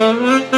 Música